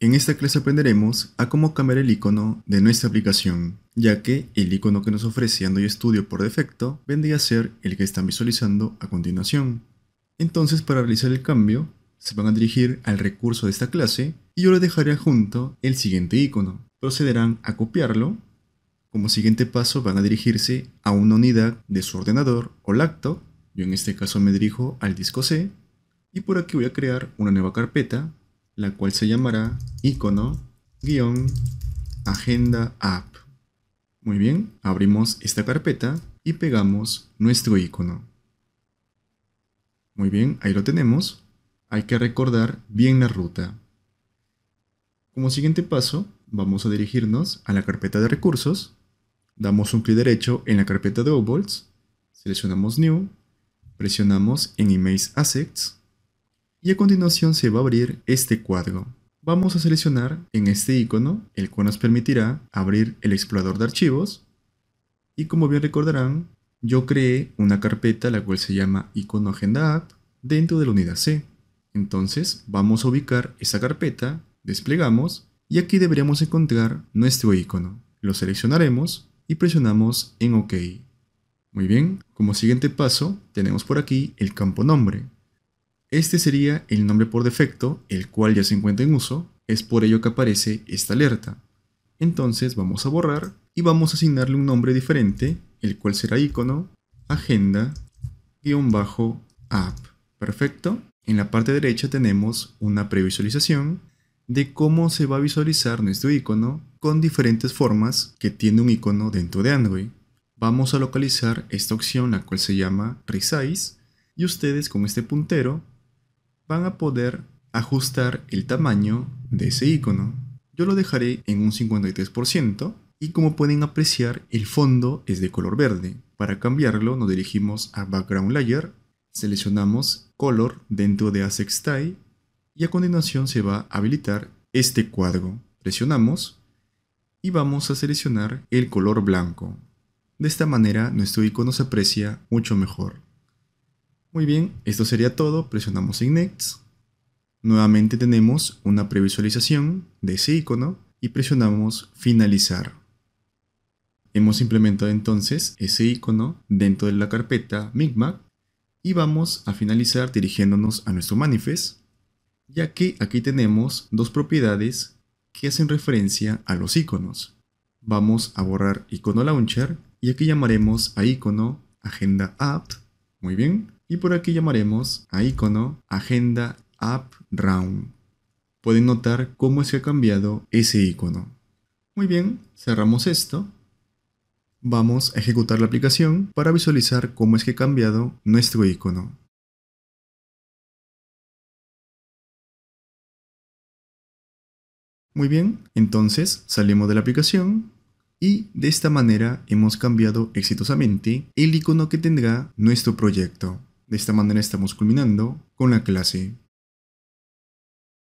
En esta clase aprenderemos a cómo cambiar el icono de nuestra aplicación, ya que el icono que nos ofrece Android Studio por defecto vendría a ser el que están visualizando a continuación. Entonces para realizar el cambio, se van a dirigir al recurso de esta clase y yo les dejaré adjunto el siguiente icono. Procederán a copiarlo. Como siguiente paso van a dirigirse a una unidad de su ordenador o laptop. Yo en este caso me dirijo al disco C. Y por aquí voy a crear una nueva carpeta la cual se llamará icono-agenda app. Muy bien, abrimos esta carpeta y pegamos nuestro icono. Muy bien, ahí lo tenemos. Hay que recordar bien la ruta. Como siguiente paso, vamos a dirigirnos a la carpeta de recursos. Damos un clic derecho en la carpeta de Obolts, seleccionamos New, presionamos en Image Assets y a continuación se va a abrir este cuadro. Vamos a seleccionar en este icono, el cual nos permitirá abrir el explorador de archivos. Y como bien recordarán, yo creé una carpeta la cual se llama icono agenda app dentro de la unidad C. Entonces vamos a ubicar esa carpeta, desplegamos y aquí deberíamos encontrar nuestro icono. Lo seleccionaremos y presionamos en OK. Muy bien, como siguiente paso tenemos por aquí el campo nombre. Este sería el nombre por defecto, el cual ya se encuentra en uso, es por ello que aparece esta alerta. Entonces vamos a borrar y vamos a asignarle un nombre diferente, el cual será icono, agenda, guion bajo, app. Perfecto. En la parte derecha tenemos una previsualización de cómo se va a visualizar nuestro icono con diferentes formas que tiene un icono dentro de Android. Vamos a localizar esta opción la cual se llama Resize y ustedes con este puntero van a poder ajustar el tamaño de ese icono. Yo lo dejaré en un 53% y como pueden apreciar el fondo es de color verde. Para cambiarlo nos dirigimos a Background Layer, seleccionamos Color dentro de Asset Style y a continuación se va a habilitar este cuadro. Presionamos y vamos a seleccionar el color blanco. De esta manera nuestro icono se aprecia mucho mejor. Muy bien, esto sería todo, presionamos en Next. Nuevamente tenemos una previsualización de ese icono y presionamos Finalizar. Hemos implementado entonces ese icono dentro de la carpeta Micmac y vamos a finalizar dirigiéndonos a nuestro manifest, ya que aquí tenemos dos propiedades que hacen referencia a los iconos. Vamos a borrar icono launcher y aquí llamaremos a icono agenda app. Muy bien. Y por aquí llamaremos a icono Agenda App Round. Pueden notar cómo se ha cambiado ese icono. Muy bien, cerramos esto. Vamos a ejecutar la aplicación para visualizar cómo es que ha cambiado nuestro icono. Muy bien, entonces salimos de la aplicación y de esta manera hemos cambiado exitosamente el icono que tendrá nuestro proyecto. De esta manera estamos culminando con la clase.